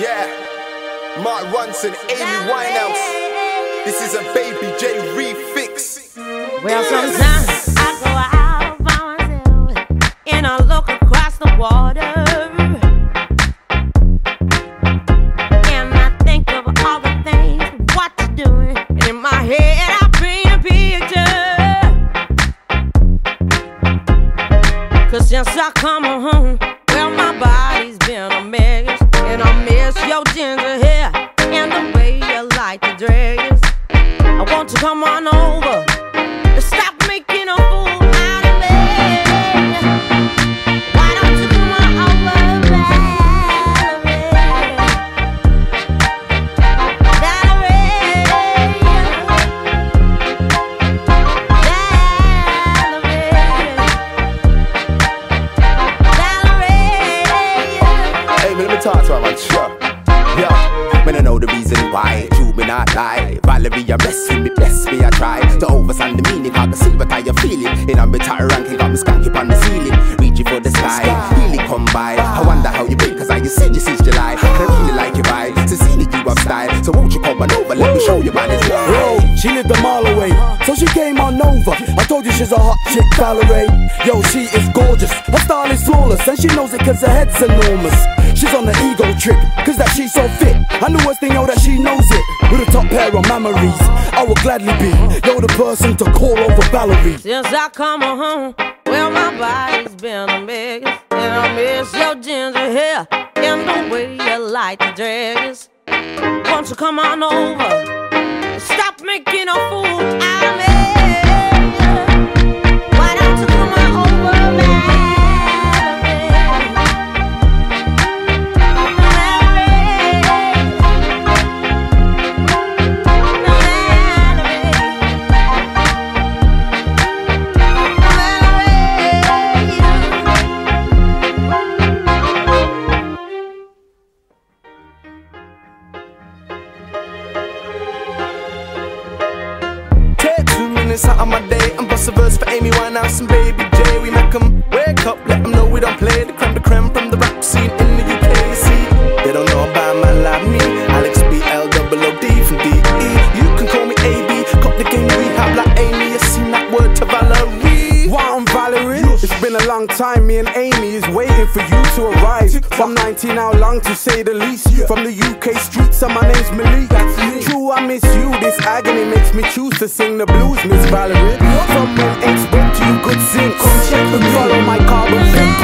Yeah, Mark Ronson, Amy Winehouse. This is a Baby J refix. Well, sometimes I go out by myself and I look across the water. And I think of all the things, what you're doing. And in my head, I paint a picture. Cause since I come home, well, my body's come on over. Stop making a fool out of me. Why don't you come on over, Valerie? Valerie. Valerie. Hey, let me talk to her. Yeah. I know the reason why. Me not lie. Valerie, you bless me, A ranking, got me skanky on the ceiling. Reaching for the sky, really come by. I wonder how you been, cause I you seen you since July. I really like your vibe, to see that you have style. So won't you come on over, let me show you, man, it's Yo, she lived a mile away, so she came on over. I told you she's a hot chick, Valerie. Yo, she is gorgeous, her style is flawless, and she knows it cause her head's enormous. She's on the ego trip, cause that she's so fit. And the worst thing, yo, that she knows it. A pair of memories, I will gladly be, yo, the person to call over Valerie. Since I come home, well, my body's been a mess. And I miss your ginger hair and the way you like to dress. Won't you come on over? Stop making a fool minutes out of my day. And bust a verse for Amy Winehouse and long time. Me and Amy is waiting for you to arrive. From 19 how long to say the least. From the UK streets, and my name's Malik. True, I miss you. This agony makes me choose to sing the blues, Miss Valerie. From spoke to you, good sing. Come check and follow my carbon here.